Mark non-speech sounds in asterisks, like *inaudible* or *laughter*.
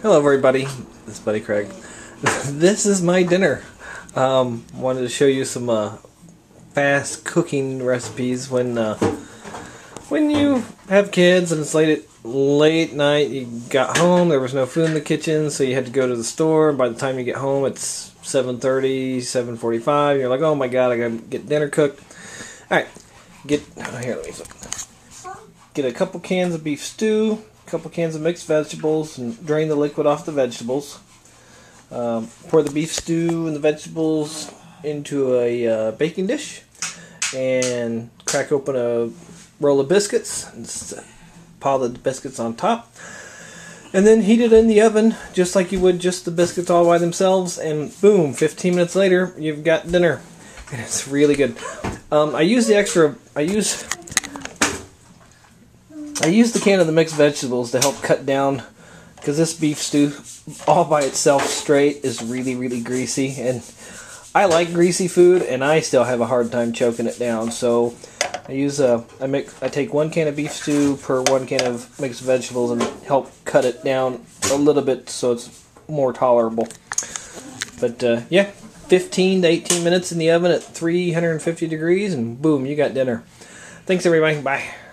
Hello, everybody. This is Buddy Craig. *laughs* this is my dinner. Um, wanted to show you some uh, fast cooking recipes when uh, when you have kids and it's late at late night. You got home. There was no food in the kitchen, so you had to go to the store. By the time you get home, it's 7:30, 7:45. You're like, oh my god, I gotta get dinner cooked. All right, get oh, here. Let me get a couple cans of beef stew couple cans of mixed vegetables and drain the liquid off the vegetables. Um, pour the beef stew and the vegetables into a uh, baking dish and crack open a roll of biscuits and pile the biscuits on top. And then heat it in the oven just like you would just the biscuits all by themselves. And boom, 15 minutes later, you've got dinner. *laughs* And it's really good. Um, I use the extra, I use I used the can of the mixed vegetables to help cut down because this beef stew all by itself straight is really really greasy. And I like greasy food and I still have a hard time choking it down. So I use a I make I take one can of beef stew per one can of mixed vegetables and help cut it down a little bit so it's more tolerable. But uh, yeah 15 to 18 minutes in the oven at 350 degrees and boom you got dinner. Thanks everybody. Bye